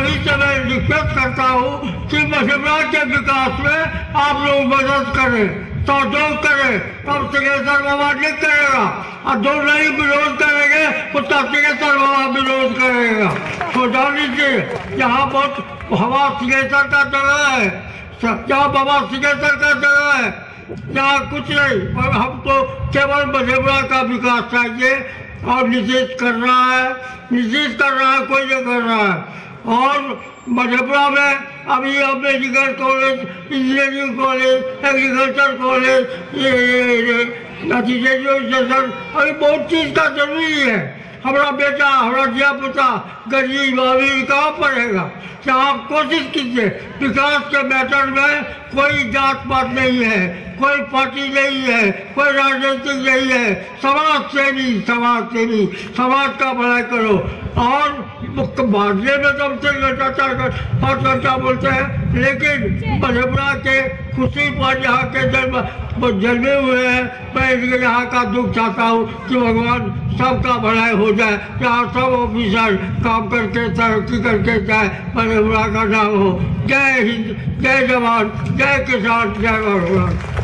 वहीं से रिक्वेस्ट करता हूँ कि मशवरा के विकास में आप लोग मदद करें, सहयोग करें। तब सिंहेश्वर बाबा नहीं करेगा। और जो नहीं विरोध करेंगे उसका सिंहेश्वर बाबा विरोध करेगा। तो जान लीजिए, यहाँ बहुत हवा सिंहेश्वर का जगह है। जहाँ बाबा सिंहेश्वर का जगह है। यहाँ कुछ नहीं हम तो केवल मधेपुरा का विकास चाहिए। और नीतीश कर रहा है। नीतीश कर रहा है, कोई नहीं कर रहा है। और मधेपुरा में अभी Ambedkar college, engineering college, agriculture college, ये रेडियो स्टेशन अभी बहुत चीज़ का ज़रूरी है। हमारा बेटा, हमारा दिया पुता गरीब अमीर कहाँ पढ़ेगा। क्या आप कोशिश कीजिए, विकास के मैटर में कोई जात पात नहीं है, कोई पार्टी नहीं है, कोई राजनीतिक नहीं है। समाज सेवी समाज सेवी, समाज का भलाई करो। और भागने में तो हमसे घटा और चर्चा बोलते हैं लेकिन मधेपुरा के खुशी पर यहाँ के जन्म जन्मे हुए हैं। मैं यहाँ का दुख चाहता हूँ कि भगवान सबका भलाई हो जाए यहाँ सब ऑफिसर काम करके, तरक्की करके जाए मधेपुरा का नाम हो। जय हिंद, जय जवान, जय किसान, जय भगवान।